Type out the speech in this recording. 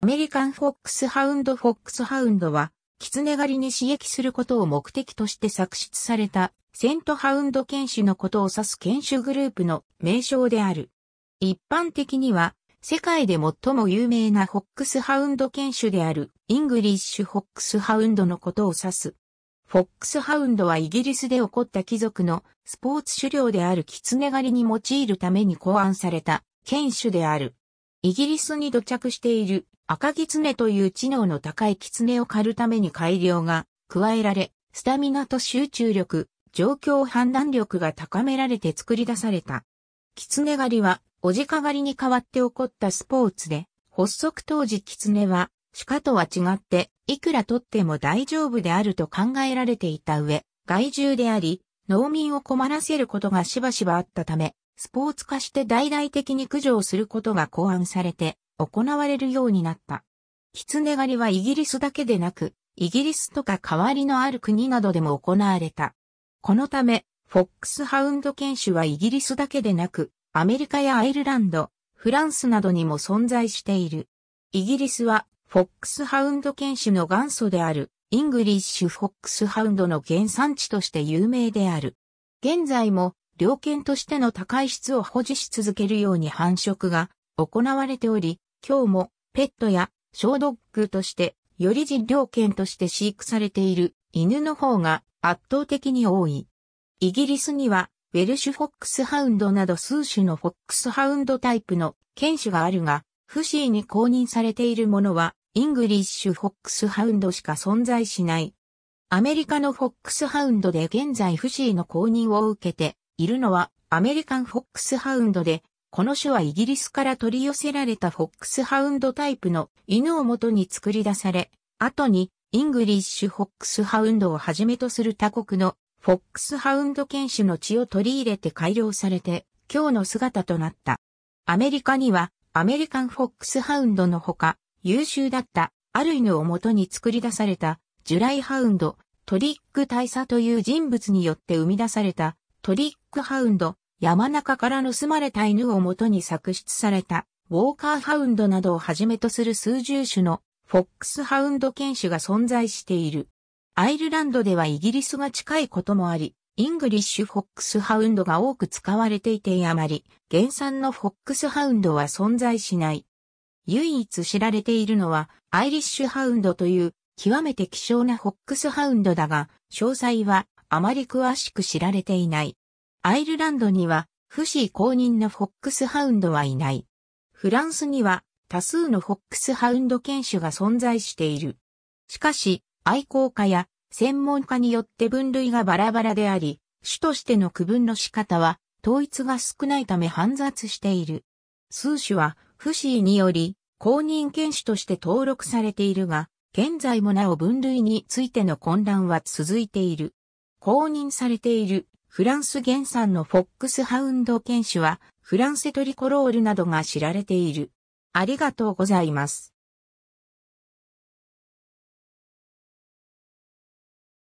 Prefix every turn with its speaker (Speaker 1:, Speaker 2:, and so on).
Speaker 1: アメリカンフォックスハウンドフォックスハウンドは、狐狩りに使役することを目的として作出されたセントハウンド犬種のことを指す犬種グループの名称である。一般的には、世界で最も有名なフォックスハウンド犬種であるイングリッシュフォックスハウンドのことを指す。フォックスハウンドはイギリスで起こった貴族のスポーツ狩猟である狐狩りに用いるために考案された犬種である。イギリスに土着している赤狐という知能の高い狐を狩るために改良が加えられ、スタミナと集中力、状況判断力が高められて作り出された。狐狩りは、おじか狩りに代わって起こったスポーツで、発足当時狐は、鹿とは違って、いくら取っても大丈夫であると考えられていた上、害獣であり、農民を困らせることがしばしばあったため、スポーツ化して大々的に駆除をすることが考案されて、行われるようになった。狐狩りはイギリスだけでなく、イギリスとかかわりのある国などでも行われた。このため、フォックスハウンド犬種はイギリスだけでなく、アメリカやアイルランド、フランスなどにも存在している。イギリスは、フォックスハウンド犬種の元祖である、イングリッシュフォックスハウンドの原産地として有名である。現在も、猟犬としての高い質を保持し続けるように繁殖が行われており、今日もペットやショードッグとして、より実猟犬として飼育されている犬の方が圧倒的に多い。イギリスには、ウェルシュフォックスハウンドなど数種のフォックスハウンドタイプの犬種があるが、 FCIに公認されているものは、イングリッシュフォックスハウンドしか存在しない。アメリカのフォックスハウンドで現在 FCIの公認を受けているのはアメリカンフォックスハウンドで、この種はイギリスから取り寄せられたフォックスハウンドタイプの犬をもとに作り出され、後にイングリッシュフォックスハウンドをはじめとする他国のフォックスハウンド犬種の血を取り入れて改良されて今日の姿となった。アメリカにはアメリカンフォックスハウンドのほか優秀だったある犬をもとに作り出されたジュライハウンド、トリッグ大佐という人物によって生み出されたトリッグハウンド、山中から盗まれた犬をもとに作出されたウォーカーハウンドなどをはじめとする数十種のフォックスハウンド犬種が存在している。アイルランドではイギリスが近いこともあり、イングリッシュフォックスハウンドが多く使われていてあまり、原産のフォックスハウンドは存在しない。唯一知られているのは、アイリッシュハウンドという極めて希少なフォックスハウンドだが、詳細はあまり詳しく知られていない。アイルランドには、不死公認のフォックスハウンドはいない。フランスには、多数のフォックスハウンド犬種が存在している。しかし、愛好家や専門家によって分類がバラバラであり、種としての区分の仕方は統一が少ないため煩雑している。数種は、不死により公認犬種として登録されているが、現在もなお分類についての混乱は続いている。公認されているフランス原産のフォックスハウンド犬種はフランセトリコロールなどが知られている。ありがとうございます。